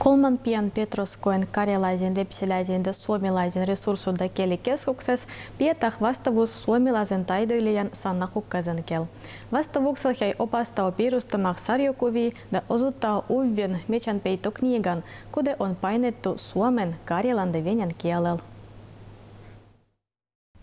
Колман пиан Петрос коен карелазин, репсилязин да сомилазин ресурсу да кели кес хуксес, пиетах ваставус сомилазин тайдойлиян санна хукказын кел. Ваставуксал хай опастау пирусты мақсар да озутау уввен мечан пейто книган, куде он пайнетту суамен кареланды венян келел.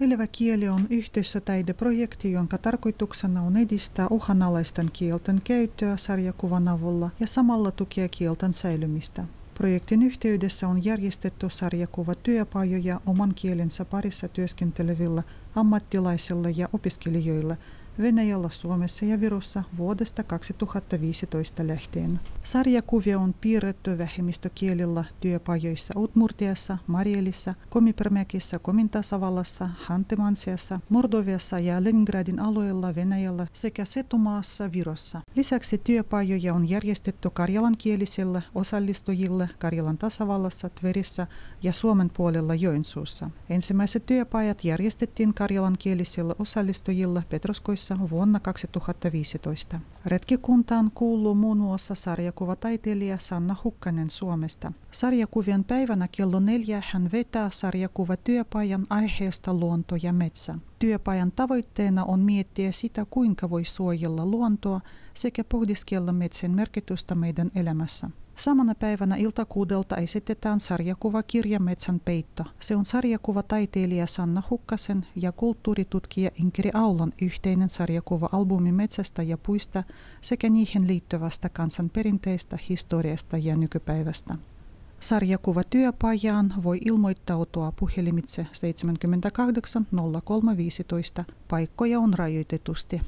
Elävä kieli on yhteisötaideprojekti, jonka tarkoituksena on edistää uhanalaisten kielten käyttöä sarjakuvan avulla ja samalla tukea kielten säilymistä. Projektin yhteydessä on järjestetty sarjakuvatyöpajoja oman kielensä parissa työskentelevillä ammattilaisilla ja opiskelijoilla – Venäjällä, Suomessa ja Virossa vuodesta 2015 lähtien. Sarjakuvia on piirretty vähemmistökielillä työpajoissa Utmurtiassa, Marielissa, Komipermäkissä, Komintasavallassa, Hantemansiassa, Mordoviassa ja Leningradin alueella Venäjällä sekä Setumaassa Virossa. Lisäksi työpajoja on järjestetty karjalankielisille osallistujille Karjalan tasavallassa, Tverissä ja Suomen puolella Joensuussa. Ensimmäiset työpajat järjestettiin karjalankielisille osallistujille Petroskoissa Suomessa vuonna 2015. Retkikuntaan kuuluu muun muassa sarjakuvataiteilija Sanna Hukkanen Suomesta. Sarjakuvien päivänä kello neljä hän vetää sarjakuvatyöpajan aiheesta luonto ja metsä. Työpajan tavoitteena on miettiä sitä, kuinka voi suojella luontoa sekä pohdiskella metsän merkitystä meidän elämässä. Samana päivänä iltakuudelta esitetään sarjakuvakirja Metsän peitto. Se on sarjakuva taiteilija Sanna Hukkasen ja kulttuuritutkija Inkeri Aulan yhteinen sarjakuva-albumi metsästä ja puista sekä niihin liittyvästä kansanperinteistä, historiasta ja nykypäivästä. Sarjakuva työpajaan voi ilmoittautua puhelimitse 78 03 15. Paikkoja on rajoitetusti.